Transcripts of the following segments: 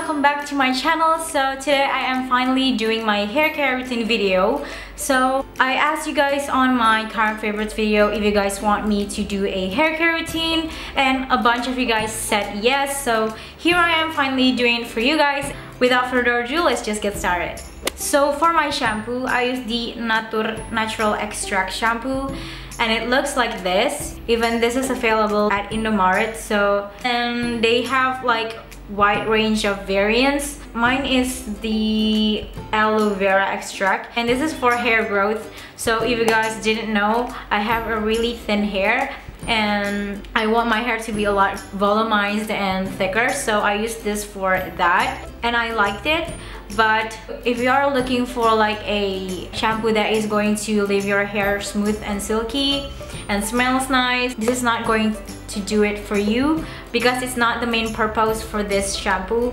welcome back to my channel. So today I am finally doing my hair care routine video. So I asked you guys on my current favorites video if you guys want me to do a hair care routine and a bunch of you guys said yes. So here I am finally doing it for you guys. Without further ado, let's just get started. So for my shampoo, I use the Natur Natural Extract shampoo and it looks like this even this is available at Indomaret so and they have like wide range of variants. Mine is the aloe vera extract and this is for hair growth. So if you guys didn't know I have a really thin hair and I want my hair to be a lot volumized and thicker so I use this for that and I liked it. But if you are looking for like a shampoo that is going to leave your hair smooth and silky and smells nice this is not going to do it for you because it's not the main purpose for this shampoo.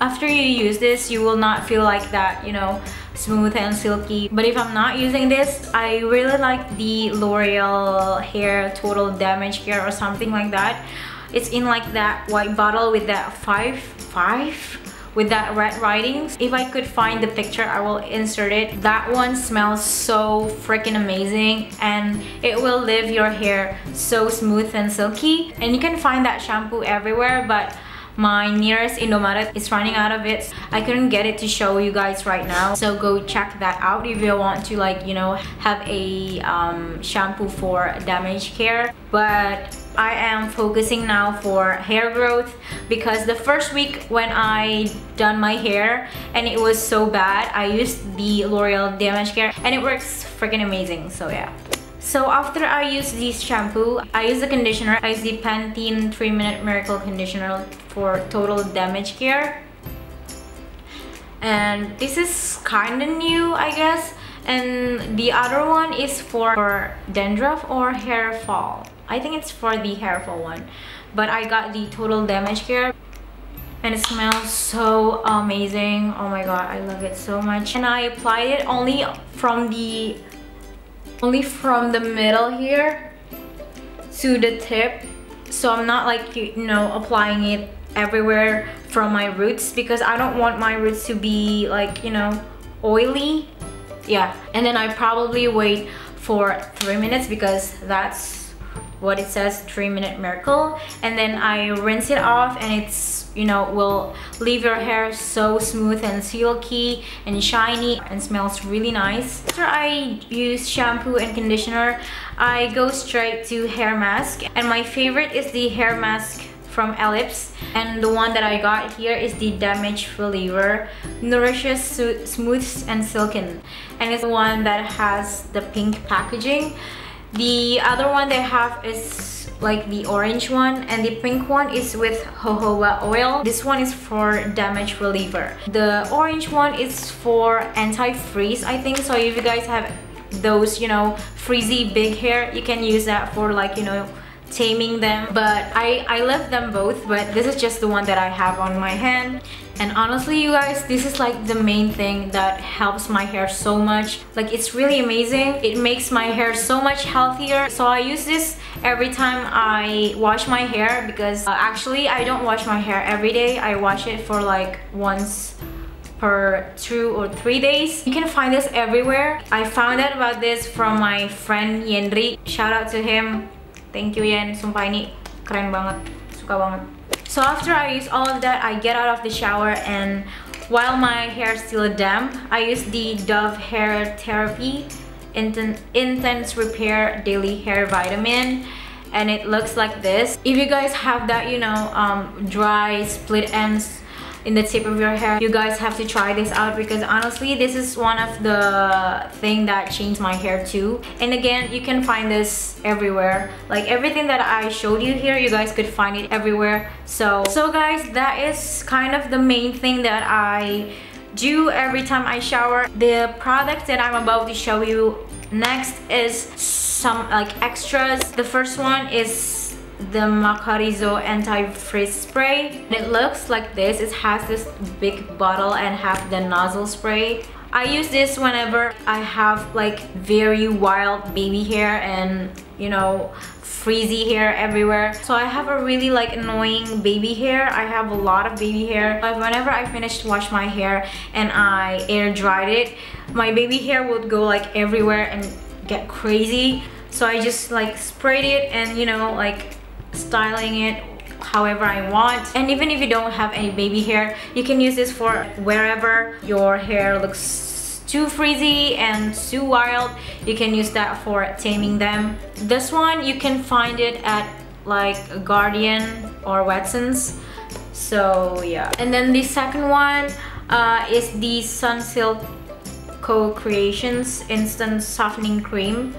After you use this you will not feel like that you know smooth and silky. But if I'm not using this I really like the L'Oreal hair total damage care or something like that. It's in like that white bottle with that five five with that red writings. If I could find the picture, I will insert it. That one smells so freaking amazing and it will leave your hair so smooth and silky. And you can find that shampoo everywhere, but my nearest Indomaret is running out of it. I couldn't get it to show you guys right now. So go check that out if you want to like, you know, have a um, shampoo for damage care. But I am focusing now for hair growth because the first week when I done my hair and it was so bad, I used the L'Oreal Damage Care and it works freaking amazing. So yeah. So after I use this shampoo, I use the conditioner. I use the Pantene 3 Minute Miracle Conditioner for total damage care. And this is kind of new, I guess. And the other one is for dandruff or hair fall. I think it's for the hair fall one. But I got the total damage care and it smells so amazing. Oh my god i love it so much. And i applied it only from the only from the middle here to the tip. So I'm not like you know applying it everywhere from my roots because I don't want my roots to be like you know oily. Yeah and then I probably wait for three minutes because that's what it says three minute miracle. And then I rinse it off and it's you know will leave your hair so smooth and silky and shiny and smells really nice. After I use shampoo and conditioner I go straight to hair mask. And my favorite is the hair mask from Ellips. And the one that I got here is the damage reliever nourishes smooths and silken. And it's the one that has the pink packaging the other one they have is like the orange one and the pink one is with jojoba oil. This one is for damage reliever. The orange one is for anti-freeze I think so if you guys have those you know frizzy big hair you can use that for like you know taming them but I, I left them both but this is just the one that I have on my hand and honestly you guys this is like the main thing that helps my hair so much like it's really amazing it makes my hair so much healthier so I use this every time I wash my hair because uh, actually I don't wash my hair every day I wash it for like once per two or three days. You can find this everywhere. I found out about this from my friend Yendri. Shout out to him. Thank you Yen, sumpah ini keren banget, suka banget. So after I use all of that, I get out of the shower and while my hair is still damp, I use the Dove Hair Therapy Intense Repair Daily Hair Vitamin and it looks like this. If you guys have that, you know, um, dry split ends in the tip of your hair. You guys have to try this out because honestly this is one of the thing that changed my hair too. And again you can find this everywhere. Like everything that I showed you here you guys could find it everywhere. So so guys that is kind of the main thing that I do every time I shower. The product that I'm about to show you next is some like extras. The first one is the Makarizo anti-frizz spray. It looks like this. It has this big bottle and have the nozzle spray. I use this whenever I have like very wild baby hair and you know frizzy hair everywhere so I have a really like annoying baby hair I have a lot of baby hair but whenever I finish to wash my hair and I air dried it my baby hair would go like everywhere and get crazy so I just like sprayed it and you know like styling it however I want. And even if you don't have any baby hair you can use this for wherever your hair looks too frizzy and too wild. You can use that for taming them. This one you can find it at like Guardian or Watsons. So yeah. And then the second one uh, is the Sunsilk Co Creations Instant Softening Cream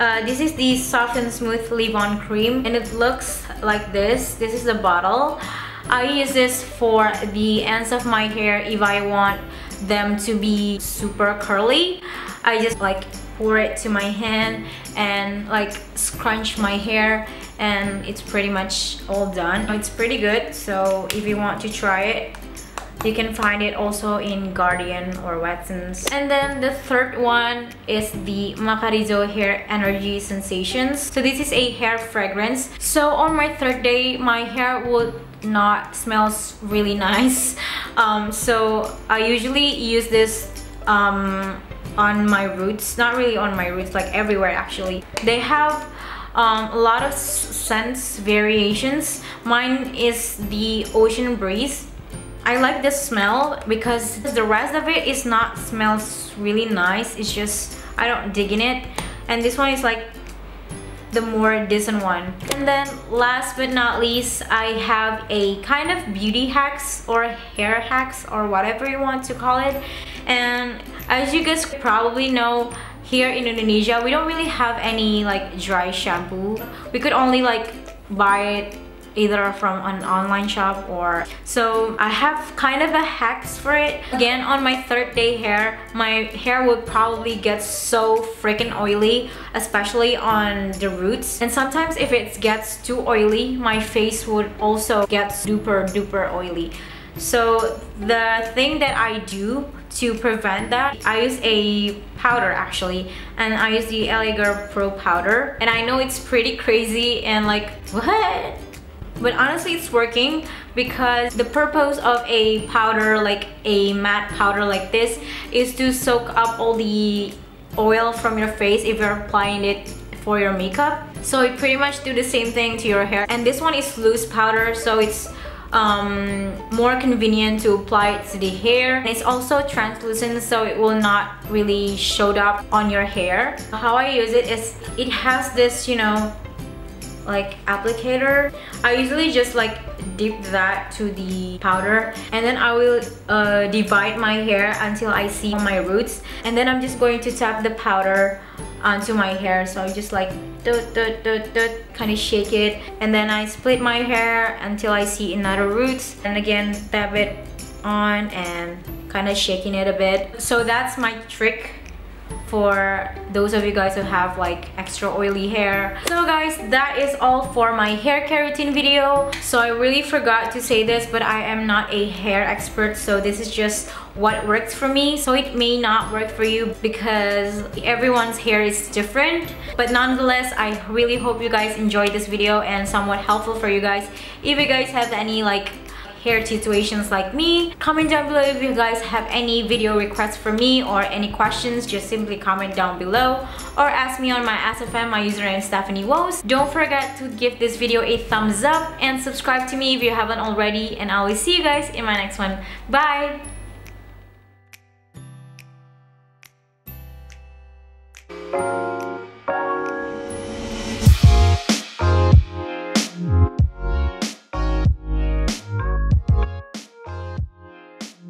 uh, this is the Soft and Smooth Leave-On Cream and it looks like this. This is the bottle. I use this for the ends of my hair if I want them to be super curly. I just like pour it to my hand and like scrunch my hair and it's pretty much all done. It's pretty good so if you want to try it you can find it also in Guardian or Watsons. And then the third one is the Makarizo Hair Energy Sensations. So this is a hair fragrance. So on my third day, my hair would not smells really nice. Um, so I usually use this um, on my roots. Not really on my roots, like everywhere actually. They have um, a lot of scents variations. Mine is the Ocean Breeze I like the smell because the rest of it is not smells really nice. It's just, I don't dig in it. And this one is like the more decent one. And then last but not least, I have a kind of beauty hacks or hair hacks or whatever you want to call it. And as you guys probably know, here in Indonesia, we don't really have any like dry shampoo. We could only like buy it either from an online shop or so I have kind of a hacks for it. Again on my third day hair my hair would probably get so freaking oily especially on the roots. And sometimes if it gets too oily my face would also get super duper oily. So the thing that I do to prevent that, I use a powder actually. And I use the LA Girl Pro powder. And I know it's pretty crazy and like what but honestly it's working because the purpose of a powder like a matte powder like this is to soak up all the oil from your face if you're applying it for your makeup. So it pretty much do the same thing to your hair. And this one is loose powder so it's um, more convenient to apply it to the hair. And it's also translucent so it will not really show up on your hair. How I use it is it has this you know like applicator. I usually just like dip that to the powder and then I will uh, divide my hair until I see my roots and then I'm just going to tap the powder onto my hair. So I just like kind of shake it and then I split my hair until I see another roots and again tap it on and kind of shaking it a bit. So that's my trick for those of you guys who have like extra oily hair. So guys, that is all for my hair care routine video. So I really forgot to say this, but I am not a hair expert, so this is just what works for me. So it may not work for you because everyone's hair is different. But nonetheless, I really hope you guys enjoyed this video and somewhat helpful for you guys. If you guys have any like hair situations like me. Comment down below if you guys have any video requests for me or any questions, just simply comment down below or ask me on my AskFM, my username is Stephanie Wose. Don't forget to give this video a thumbs up and subscribe to me if you haven't already and I will see you guys in my next one. Bye! Thank